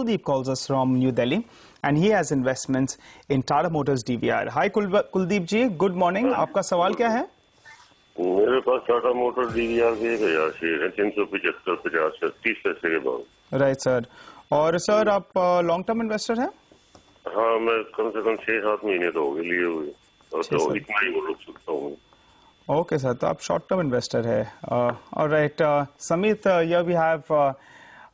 Kuldeep calls us from New Delhi and he has investments in Tata Motors DVR. Hi Kuldeep ji, good morning. आपका सवाल क्या है? मेरे पास Tata motor DVR के एक हज़ार शेयर है तीन सौ पचहत्तर पचास तीस पैसे के भाव। राइट सर और सर आप लॉन्ग टर्म इन्वेस्टर हैं? हाँ मैं कम से कम छह सात महीने तो हो गए लिए हुए। और तो इतना ही वो रुक सकता हूँ। ओके सर तो आप शॉर्ट टर्म इन्वेस्टर है और right Samit here we have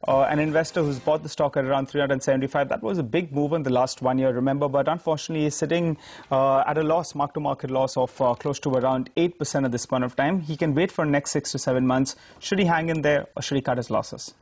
uh, an investor who's bought the stock at around 375 that was a big move in the last one year remember but unfortunately he's sitting uh, at a loss mark to market loss of uh, close to around 8% at this point of time. He can wait for next 6 to 7 months. Should he hang in there or should he cut his losses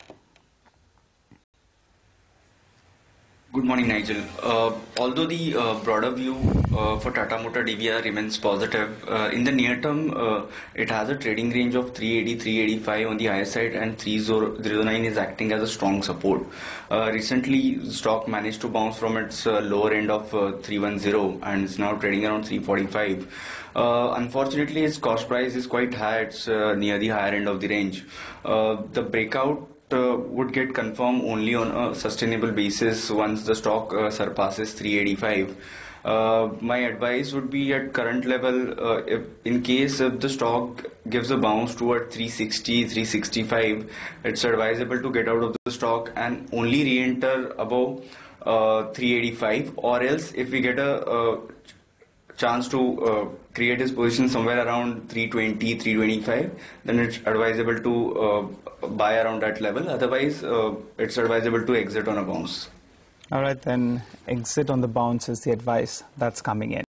Good morning, Nigel. Uh, Although the uh, broader view uh, for Tata Motor DVR remains positive, uh, in the near term, uh, it has a trading range of 380-385 on the higher side, and 309 is acting as a strong support. Uh, Recently, stock managed to bounce from its lower end of uh, 310 and is now trading around 345. Uh, Unfortunately, its cost price is quite high. It's near the higher end of the range. The breakout would get confirmed only on a sustainable basis once the stock uh, surpasses 385. Uh, my advice would be at current level, uh, if in case if the stock gives a bounce toward 360, 365, it's advisable to get out of the stock and only re-enter above uh, 385 or else if we get a uh, chance to uh, create his position somewhere around 320 325 then it's advisable to uh, buy around that level. Otherwise uh, it's advisable to exit on a bounce. All right then exit on the bounce is the advice that's coming in